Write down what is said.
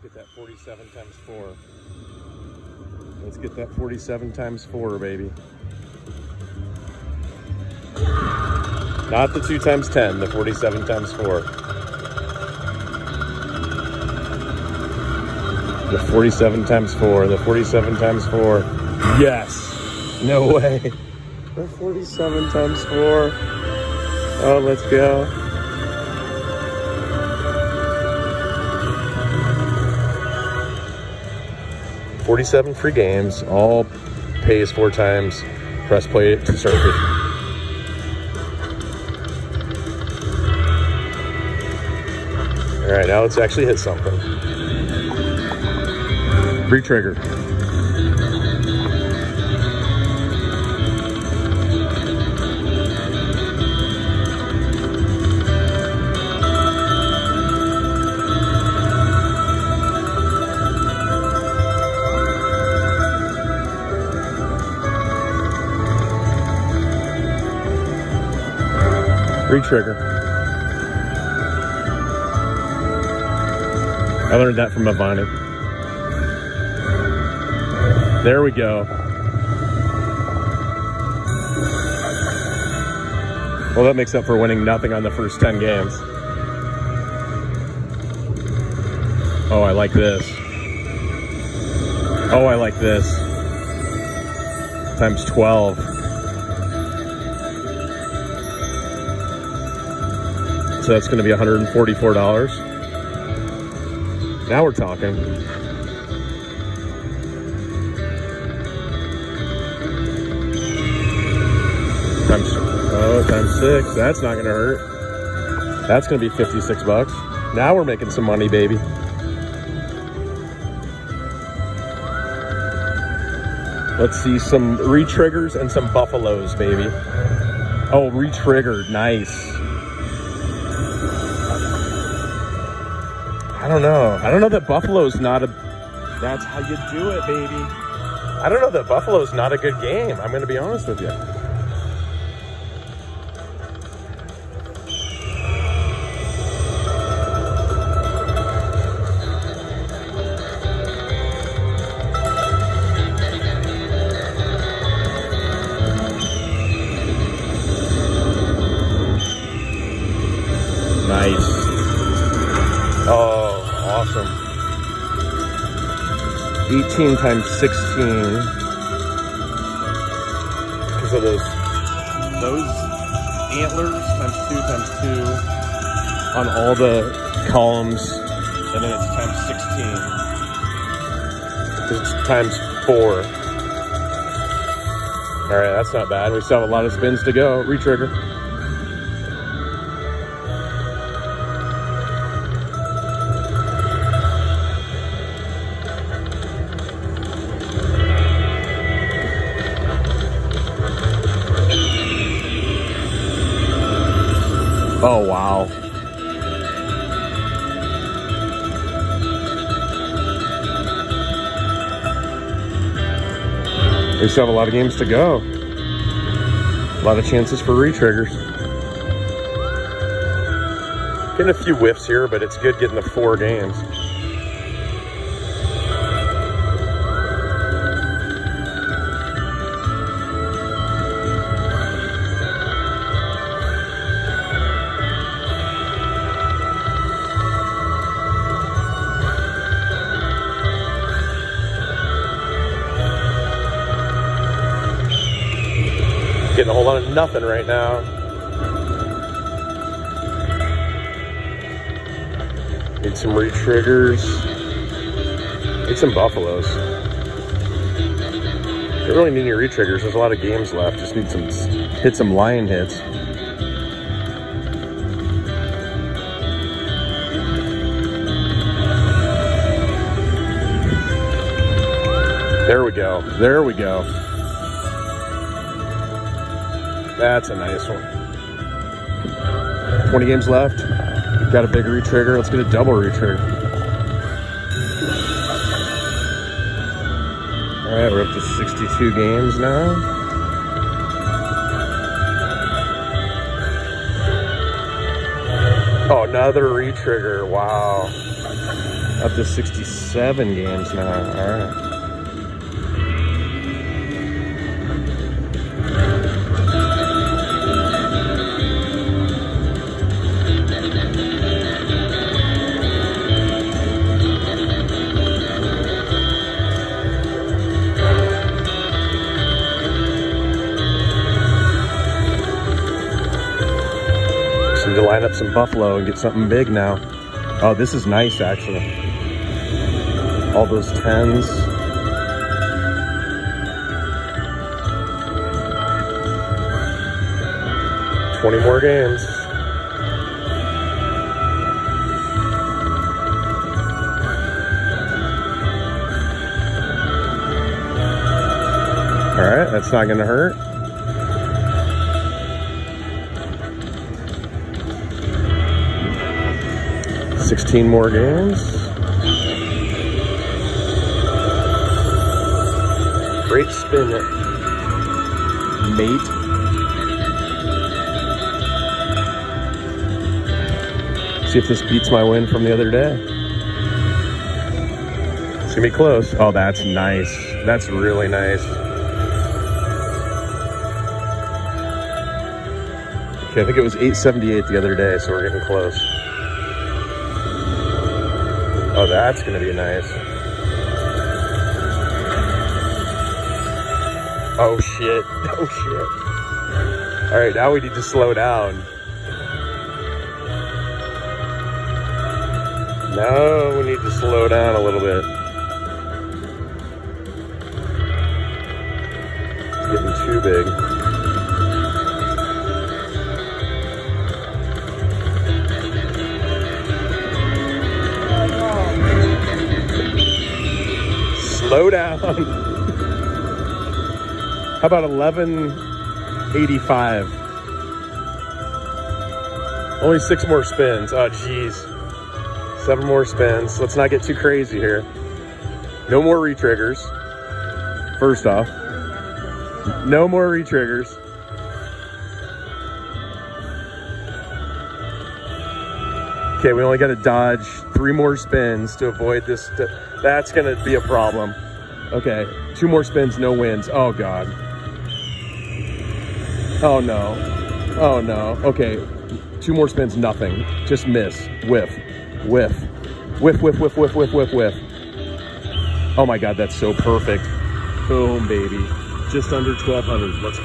Let's get that 47 times 4. Let's get that 47 times 4, baby. Not the 2 times 10, the 47 times 4. The 47 times 4, the 47 times 4. Yes! No way. The 47 times 4. Oh, let's go. Forty-seven free games, all pays four times. Press play to start fishing. All right, now let's actually hit something. Re-trigger. Re-trigger. I learned that from Avani. There we go. Well, that makes up for winning nothing on the first 10 games. Oh, I like this. Oh, I like this. Times 12. So that's going to be $144. Now we're talking. Times, oh, times six. That's not going to hurt. That's going to be 56 bucks. Now we're making some money, baby. Let's see some re-triggers and some buffaloes, baby. Oh, re-triggered. Nice. I don't know. I don't know that Buffalo's not a. That's how you do it, baby. I don't know that Buffalo's not a good game. I'm going to be honest with you. Nice. Awesome. 18 times 16. Because of those, those antlers times two times two on all the columns. And then it's times 16. It's times four. All right, that's not bad. We still have a lot of spins to go. Retrigger. Oh, wow. We still have a lot of games to go. A lot of chances for re-triggers. Getting a few whiffs here, but it's good getting the four games. Getting a whole lot of nothing right now. Need some re-triggers. Need some buffaloes. Don't really need any re-triggers. There's a lot of games left. Just need some hit some lion hits. There we go. There we go. That's a nice one. 20 games left. Got a big re-trigger. Let's get a double re-trigger. All right, we're up to 62 games now. Oh, another retrigger. Wow. Up to 67 games now. All right. To line up some buffalo and get something big now. Oh, this is nice actually. All those tens. Twenty more games. All right, that's not gonna hurt. 16 more games. Great spin, mate. See if this beats my win from the other day. It's gonna be close. Oh, that's nice. That's really nice. Okay, I think it was 878 the other day, so we're getting close. Oh, that's gonna be nice. Oh shit, oh shit. All right, now we need to slow down. Now we need to slow down a little bit. Getting too big. Down. How about 1185? Only six more spins. Oh, geez. Seven more spins. Let's not get too crazy here. No more retriggers. First off. No more retriggers. Okay, we only got to dodge three more spins to avoid this. That's going to be a problem. Okay, two more spins, no wins. Oh, God. Oh, no. Oh, no. Okay, two more spins, nothing. Just miss. Whiff. Whiff. Whiff, whiff, whiff, whiff, whiff, whiff, whiff. Oh, my God, that's so perfect. Boom, baby. Just under 1,200. Let's go.